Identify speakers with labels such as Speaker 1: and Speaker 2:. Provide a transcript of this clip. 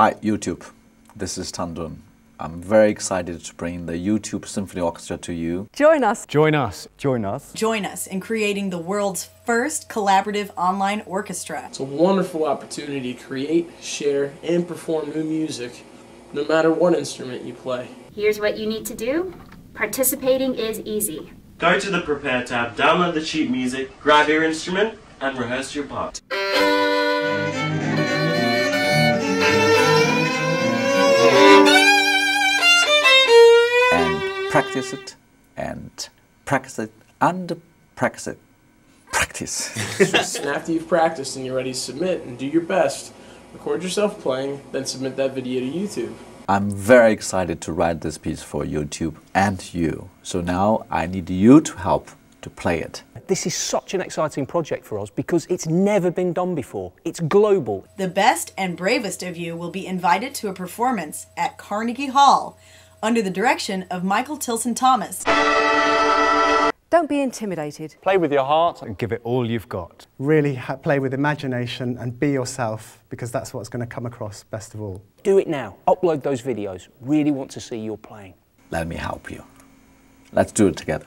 Speaker 1: Hi, YouTube. This is Tan Dun. I'm very excited to bring the YouTube Symphony Orchestra to you.
Speaker 2: Join us.
Speaker 3: Join us.
Speaker 4: Join us.
Speaker 5: Join us in creating the world's first collaborative online orchestra.
Speaker 6: It's a wonderful opportunity to create, share, and perform new music, no matter what instrument you play.
Speaker 7: Here's what you need to do. Participating is easy.
Speaker 8: Go to the Prepare tab, download the sheet music, grab your instrument, and rehearse your part.
Speaker 1: Practice it, and practice it, and practice it. Practice.
Speaker 6: and after you've practiced and you're ready to submit and do your best, record yourself playing, then submit that video to YouTube.
Speaker 1: I'm very excited to write this piece for YouTube and you. So now I need you to help to play it.
Speaker 4: This is such an exciting project for us because it's never been done before. It's global.
Speaker 5: The best and bravest of you will be invited to a performance at Carnegie Hall under the direction of Michael Tilson Thomas.
Speaker 2: Don't be intimidated.
Speaker 3: Play with your heart and give it all you've got.
Speaker 9: Really ha- play with imagination and be yourself because that's what's going to come across best of all.
Speaker 4: Do it now. Upload those videos. Really want to see your playing.
Speaker 1: Let me help you. Let's do it together.